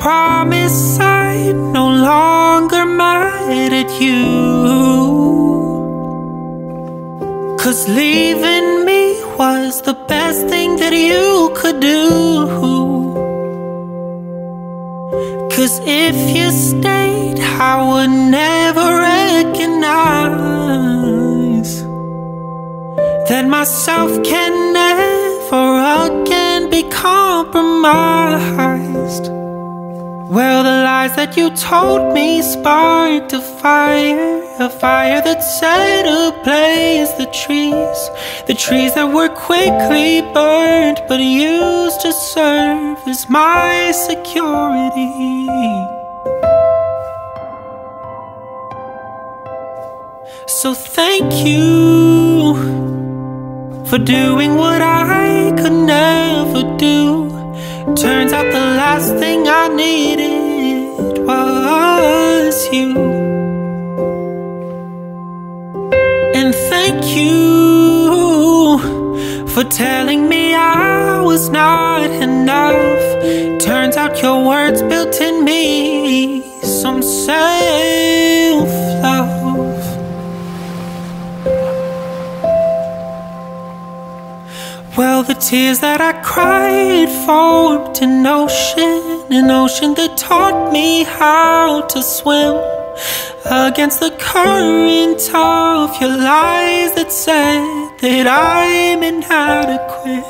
promise I'm no longer mad at you. Cause leaving me was the best thing that you could do. Cause if you stayed, I would never recognize that myself can never again be compromised. Well, the lies that you told me sparked a fire? A fire that set ablaze the trees. The trees that were quickly burned But used to serve as my security. So thank you For doing what I could never do Turns out the last thing I needed was you. And thank you for telling me I was not enough. Turns out your words built in me Well, the tears that I cried formed an ocean, an ocean that taught me how to swim against the current of your lies that said that I'm inadequate.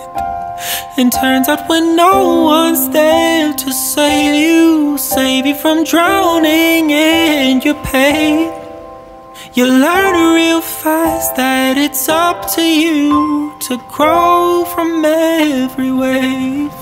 And turns out when no one's there to save you, save you from drowning in your pain. You learn real fast that it's up to you to grow from every wave.